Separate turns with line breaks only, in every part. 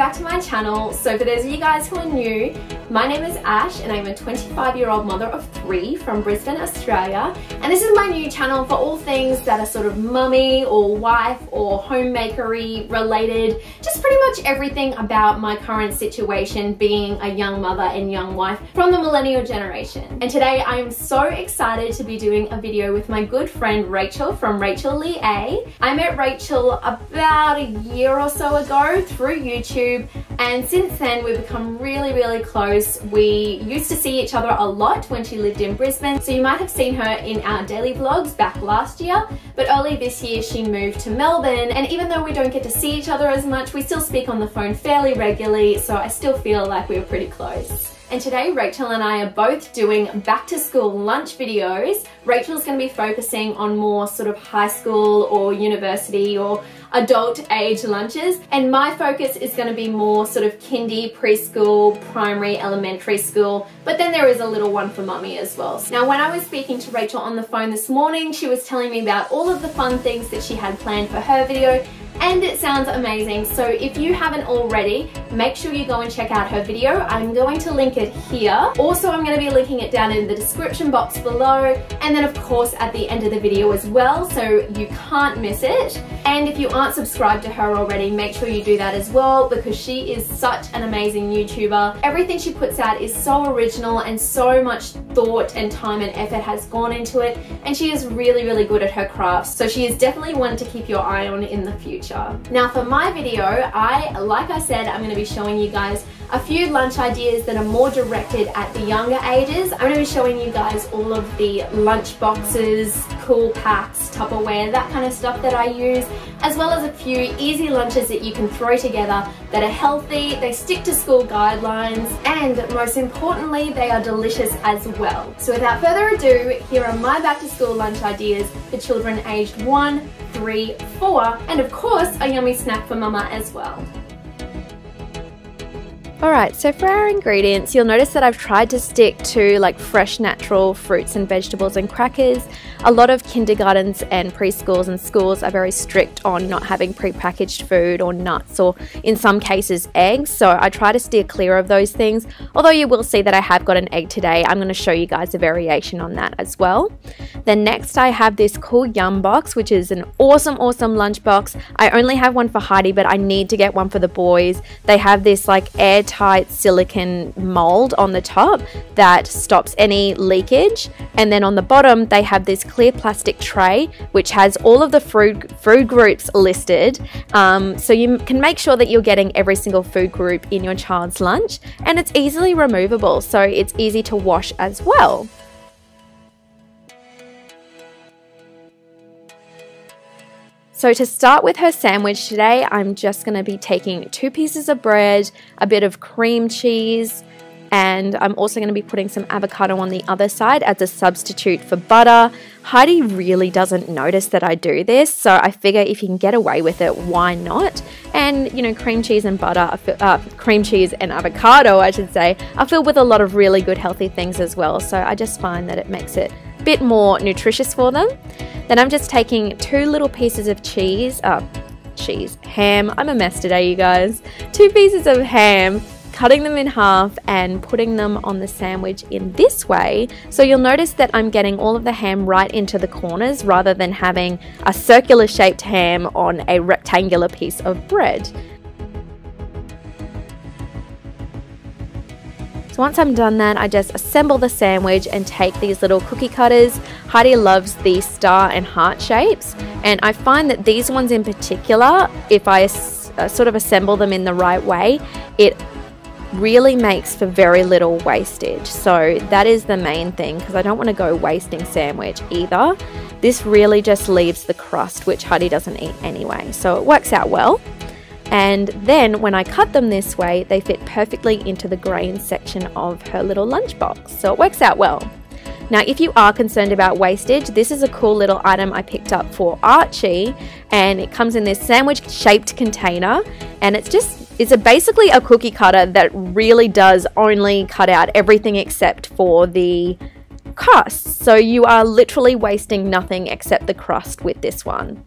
back to my channel. So for those of you guys who are new, my name is Ash and I'm a 25 year old mother of three from Brisbane, Australia. And this is my new channel for all things that are sort of mummy or wife or homemakery related. Just pretty much everything about my current situation being a young mother and young wife from the millennial generation. And today I am so excited to be doing a video with my good friend Rachel from Rachel Lee A. I met Rachel about a year or so ago through YouTube and since then we've become really really close. We used to see each other a lot when she lived in Brisbane so you might have seen her in our daily vlogs back last year but early this year she moved to Melbourne and even though we don't get to see each other as much we still speak on the phone fairly regularly so I still feel like we were pretty close. And today Rachel and I are both doing back to school lunch videos. Rachel's going to be focusing on more sort of high school or university or adult age lunches. And my focus is going to be more sort of kindy, preschool, primary, elementary school. But then there is a little one for mummy as well. Now when I was speaking to Rachel on the phone this morning she was telling me about all of the fun things that she had planned for her video and it sounds amazing. So if you haven't already, make sure you go and check out her video. I'm going to link it here. Also, I'm going to be linking it down in the description box below and then of course at the end of the video as well so you can't miss it. And if you aren't subscribed to her already, make sure you do that as well because she is such an amazing YouTuber. Everything she puts out is so original and so much thought and time and effort has gone into it and she is really, really good at her craft. So she is definitely one to keep your eye on in the future future. Now for my video, I, like I said, I'm going to be showing you guys a few lunch ideas that are more directed at the younger ages. I'm going to be showing you guys all of the lunch boxes, cool packs, Tupperware, that kind of stuff that I use, as well as a few easy lunches that you can throw together that are healthy, they stick to school guidelines, and most importantly, they are delicious as well. So without further ado, here are my back to school lunch ideas for children aged 1, 3, 4, and of course, a yummy snack for mama as well. Alright, so for our ingredients, you'll notice that I've tried to stick to like fresh natural fruits and vegetables and crackers. A lot of kindergartens and preschools and schools are very strict on not having prepackaged food or nuts or in some cases eggs, so I try to steer clear of those things. Although you will see that I have got an egg today, I'm going to show you guys a variation on that as well. Then next I have this cool Yumbox, which is an awesome, awesome lunch box. I only have one for Heidi, but I need to get one for the boys. They have this like air tight silicone mold on the top that stops any leakage. And then on the bottom, they have this clear plastic tray which has all of the food, food groups listed. Um, so you can make sure that you're getting every single food group in your child's lunch and it's easily removable. So it's easy to wash as well. So to start with her sandwich today, I'm just going to be taking two pieces of bread, a bit of cream cheese, and I'm also going to be putting some avocado on the other side as a substitute for butter. Heidi really doesn't notice that I do this, so I figure if you can get away with it, why not? And you know, cream cheese and butter, uh, cream cheese and avocado, I should say, are filled with a lot of really good healthy things as well. So I just find that it makes it bit more nutritious for them. Then I'm just taking two little pieces of cheese, uh, cheese, ham. I'm a mess today, you guys. Two pieces of ham, cutting them in half and putting them on the sandwich in this way. So you'll notice that I'm getting all of the ham right into the corners rather than having a circular shaped ham on a rectangular piece of bread. Once I'm done that, I just assemble the sandwich and take these little cookie cutters. Heidi loves the star and heart shapes, and I find that these ones in particular, if I uh, sort of assemble them in the right way, it really makes for very little wastage. So that is the main thing because I don't want to go wasting sandwich either. This really just leaves the crust, which Heidi doesn't eat anyway. So it works out well. And then when I cut them this way, they fit perfectly into the grain section of her little lunchbox. So it works out well. Now, if you are concerned about wastage, this is a cool little item I picked up for Archie, and it comes in this sandwich-shaped container, and it's just it's a basically a cookie cutter that really does only cut out everything except for the crust. So you are literally wasting nothing except the crust with this one.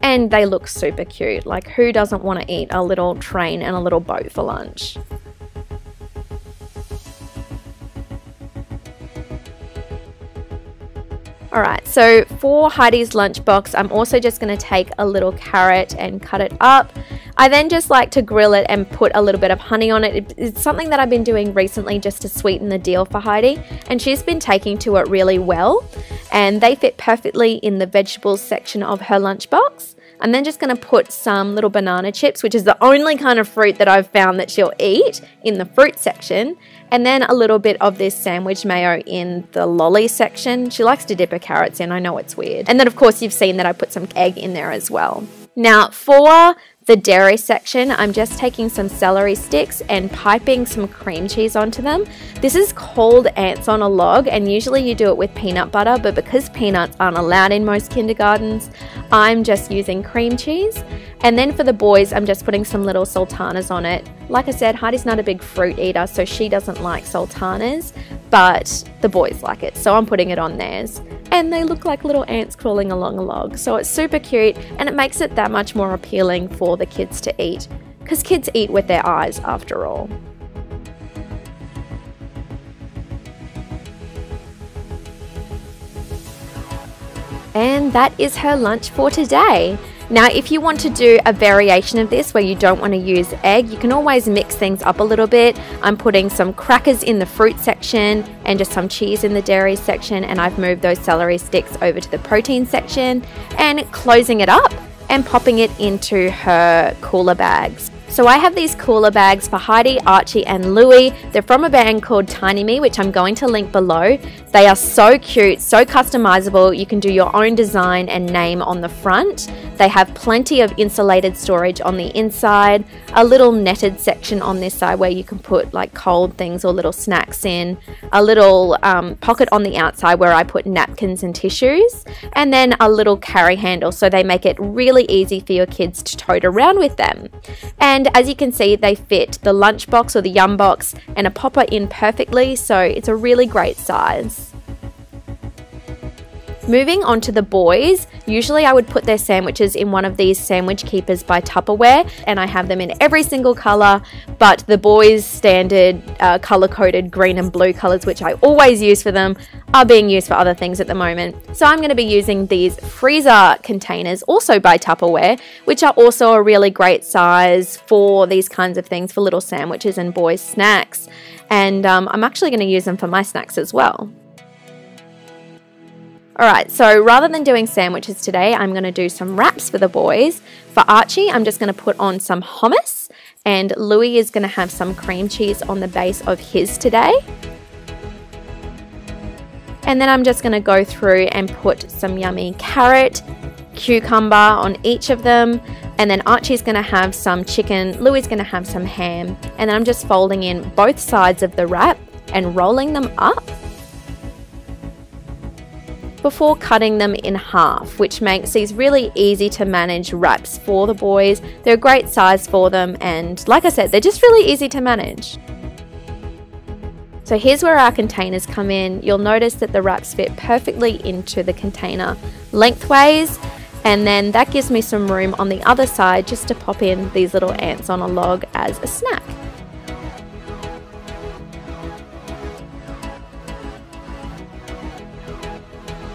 And they look super cute. Like who doesn't want to eat a little train and a little boat for lunch? Alright, so for Heidi's lunchbox, I'm also just going to take a little carrot and cut it up. I then just like to grill it and put a little bit of honey on it. It's something that I've been doing recently just to sweeten the deal for Heidi, and she's been taking to it really well. And they fit perfectly in the vegetables section of her lunchbox. I'm then just going to put some little banana chips, which is the only kind of fruit that I've found that she'll eat in the fruit section. And then a little bit of this sandwich mayo in the lolly section. She likes to dip her carrots in, I know it's weird. And then of course you've seen that I put some egg in there as well. Now for the dairy section, I'm just taking some celery sticks and piping some cream cheese onto them. This is called ants on a log and usually you do it with peanut butter, but because peanuts aren't allowed in most kindergartens, I'm just using cream cheese. And then for the boys, I'm just putting some little sultanas on it. Like I said, Heidi's not a big fruit eater, so she doesn't like sultanas, but the boys like it, so I'm putting it on theirs. And they look like little ants crawling along a log, so it's super cute and it makes it that much more appealing for the kids to eat, because kids eat with their eyes after all. And that is her lunch for today. Now, if you want to do a variation of this where you don't want to use egg, you can always mix things up a little bit. I'm putting some crackers in the fruit section and just some cheese in the dairy section, and I've moved those celery sticks over to the protein section and closing it up and popping it into her cooler bags. So I have these cooler bags for Heidi, Archie, and Louie. They're from a band called Tinyme, which I'm going to link below. They are so cute, so customizable. You can do your own design and name on the front. They have plenty of insulated storage on the inside, a little netted section on this side where you can put like cold things or little snacks in, a little um, pocket on the outside where I put napkins and tissues, and then a little carry handle so they make it really easy for your kids to tote around with them. And and as you can see, they fit the lunchbox or the Yumbox and a popper in perfectly, so it's a really great size. Moving on to the boys, usually I would put their sandwiches in one of these sandwich keepers by Tupperware, and I have them in every single colour, but the boys' standard uh, colour coded green and blue colours, which I always use for them, are being used for other things at the moment. So I'm going to be using these freezer containers, also by Tupperware, which are also a really great size for these kinds of things, for little sandwiches and boys' snacks. And um, I'm actually going to use them for my snacks as well. Alright, so rather than doing sandwiches today, I'm going to do some wraps for the boys. For Archie, I'm just going to put on some hummus, and Louis is going to have some cream cheese on the base of his today. And then I'm just going to go through and put some yummy carrot, cucumber on each of them. And then Archie's going to have some chicken, Louis is going to have some ham. And then I'm just folding in both sides of the wrap and rolling them up before cutting them in half, which makes these really easy to manage wraps for the boys. They're a great size for them, and like I said, they're just really easy to manage. So here's where our containers come in. You'll notice that the wraps fit perfectly into the container lengthways, and then that gives me some room on the other side just to pop in these little ants on a log as a snack.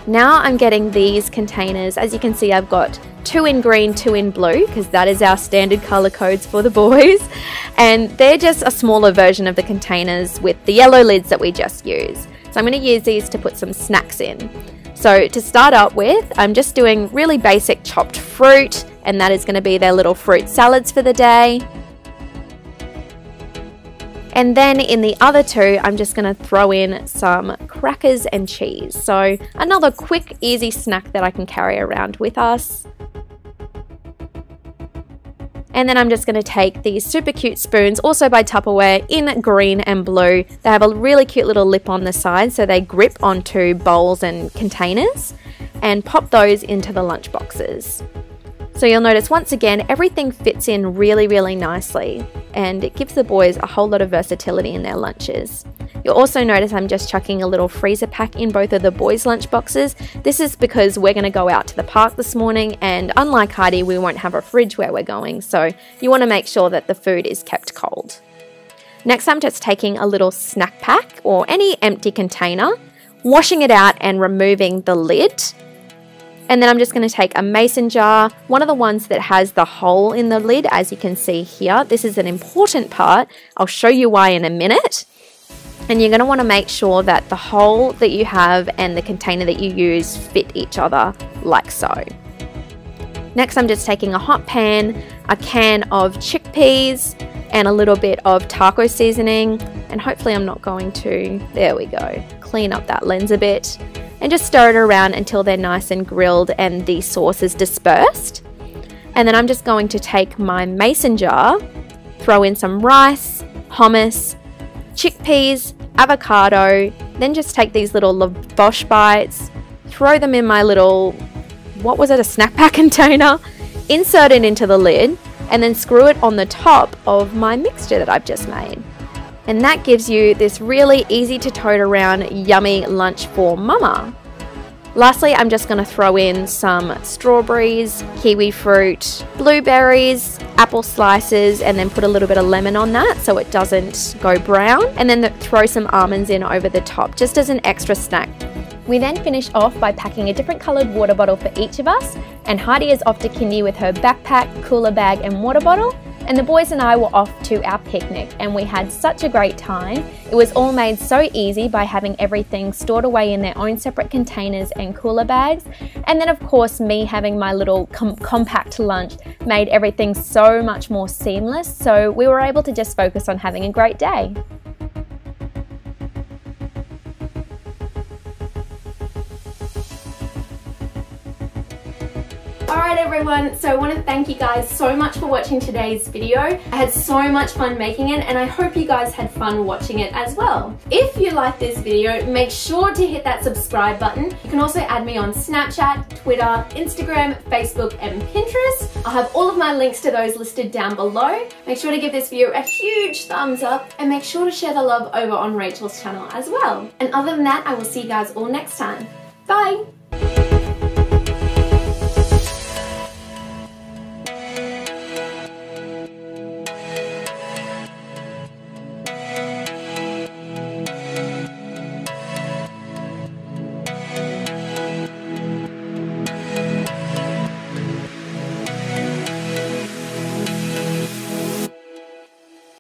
Now I'm getting these containers. As you can see, I've got two in green, two in blue, because that is our standard color codes for the boys. And they're just a smaller version of the containers with the yellow lids that we just used. So I'm going to use these to put some snacks in. So to start up with, I'm just doing really basic chopped fruit, and that is going to be their little fruit salads for the day. And then in the other two, I'm just going to throw in some crackers and cheese. So another quick, easy snack that I can carry around with us. And then I'm just going to take these super cute spoons, also by Tupperware, in green and blue. They have a really cute little lip on the side, so they grip onto bowls and containers, and pop those into the lunch boxes. So you'll notice once again, everything fits in really, really nicely and it gives the boys a whole lot of versatility in their lunches. You'll also notice I'm just chucking a little freezer pack in both of the boys' lunch boxes. This is because we're going to go out to the park this morning and unlike Heidi, we won't have a fridge where we're going. So you want to make sure that the food is kept cold. Next, I'm just taking a little snack pack or any empty container, washing it out and removing the lid. And then I'm just going to take a mason jar, one of the ones that has the hole in the lid, as you can see here. This is an important part. I'll show you why in a minute. And you're going to want to make sure that the hole that you have and the container that you use fit each other like so. Next, I'm just taking a hot pan, a can of chickpeas, and a little bit of taco seasoning. And hopefully I'm not going to, there we go, clean up that lens a bit. And just stir it around until they're nice and grilled and the sauce is dispersed. And then I'm just going to take my mason jar, throw in some rice, hummus, chickpeas, avocado, then just take these little lavash bites, throw them in my little, what was it, a snack pack container, insert it into the lid, and then screw it on the top of my mixture that I've just made. And that gives you this really easy to tote around yummy lunch for mama. Lastly, I'm just going to throw in some strawberries, kiwi fruit, blueberries, apple slices, and then put a little bit of lemon on that so it doesn't go brown. And then throw some almonds in over the top just as an extra snack. We then finish off by packing a different coloured water bottle for each of us, and Heidi is off to kindy with her backpack, cooler bag, and water bottle, and the boys and I were off to our picnic and we had such a great time. It was all made so easy by having everything stored away in their own separate containers and cooler bags. And then, of course, me having my little com compact lunch made everything so much more seamless. So we were able to just focus on having a great day. Everyone, so I want to thank you guys so much for watching today's video. I had so much fun making it and I hope you guys had fun watching it as well. If you like this video, make sure to hit that subscribe button. You can also add me on Snapchat, Twitter, Instagram, Facebook and Pinterest. I'll have all of my links to those listed down below. Make sure to give this video a huge thumbs up and make sure to share the love over on Rachel's channel as well. And other than that, I will see you guys all next time. Bye!